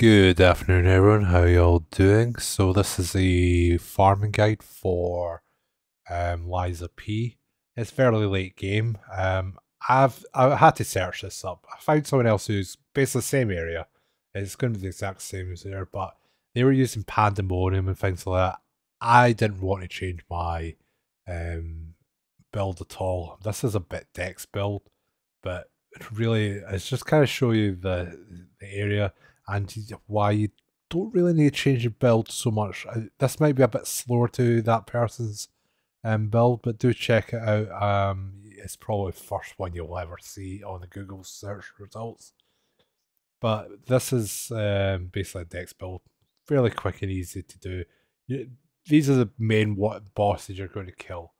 Good afternoon, everyone. How y'all doing? So this is a farming guide for um, of P. It's fairly late game. Um, I've I had to search this up. I found someone else who's basically the same area. It's going to be the exact same as there, but they were using pandemonium and things like that. I didn't want to change my um, build at all. This is a bit dex build, but really it's just kind of show you the the area and why you don't really need to change your build so much. This might be a bit slower to that person's um, build, but do check it out. Um, it's probably the first one you'll ever see on the Google search results. But this is um, basically a dex build, fairly quick and easy to do. You, these are the main what bosses you're going to kill.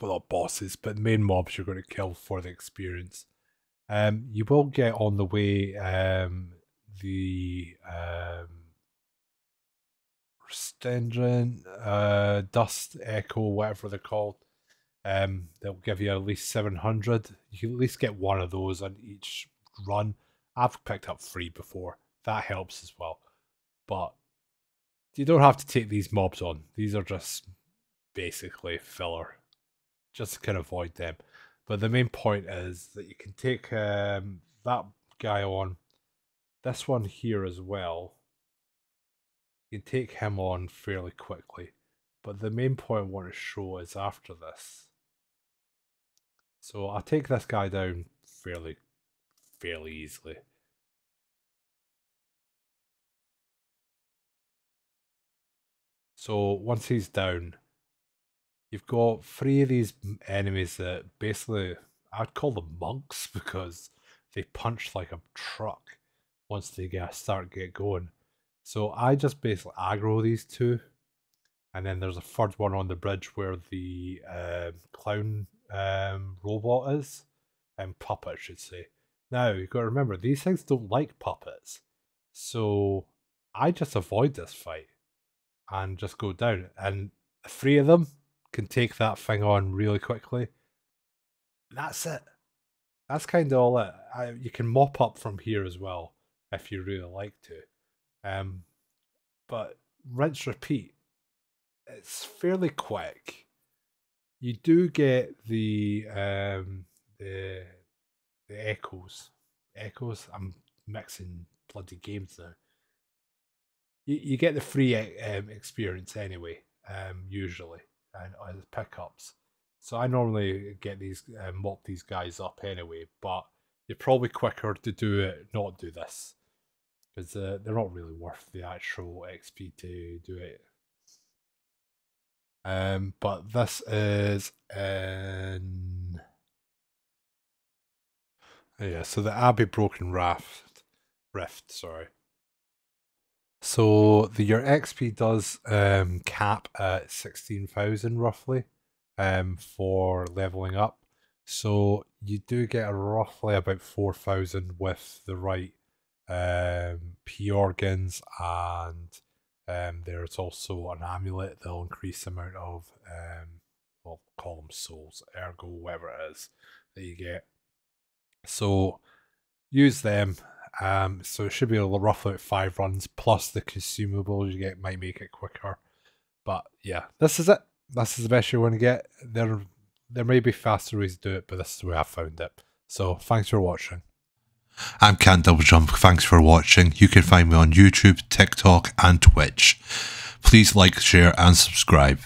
Well, not bosses, but main mobs you're going to kill for the experience. Um, you will get on the way um, the um, Stringent, uh, Dust Echo, whatever they're called. Um, they'll give you at least 700. You can at least get one of those on each run. I've picked up three before. That helps as well. But you don't have to take these mobs on. These are just basically filler. Just can avoid them. But the main point is that you can take um, that guy on. This one here as well. You can take him on fairly quickly. But the main point I want to show is after this. So I take this guy down fairly, fairly easily. So once he's down, you've got three of these enemies that basically I'd call them monks because they punch like a truck once they get start get going. So I just basically aggro these two, and then there's a third one on the bridge where the uh, clown um, robot is, and puppet I should say. Now you got to remember these things don't like puppets, so I just avoid this fight and just go down. And three of them can take that thing on really quickly. That's it. That's kind of all it. I, you can mop up from here as well if you really like to. Um, but rinse repeat. It's fairly quick. You do get the um, the the echoes. Echoes. I'm mixing bloody games now you, you get the free um, experience anyway, um, usually, and as pickups. So I normally get these uh, mop these guys up anyway, but you're probably quicker to do it, not do this, because uh, they're not really worth the actual XP to do it. Um, but this is in yeah, so the Abbey Broken Raft, Rift, sorry. So the your XP does um, cap at sixteen thousand roughly um, for leveling up. So you do get roughly about four thousand with the right um, P organs, and um, there's also an amulet that'll increase the amount of um, we'll call them souls, ergo, whatever it is that you get. So use them um, so it should be roughly five runs plus the consumables you get might make it quicker. But yeah, this is it. This is the best you're going to get. There, there may be faster ways to do it, but this is the way I found it. So thanks for watching. I'm Can't Double Jump. Thanks for watching. You can find me on YouTube, TikTok, and Twitch. Please like, share, and subscribe.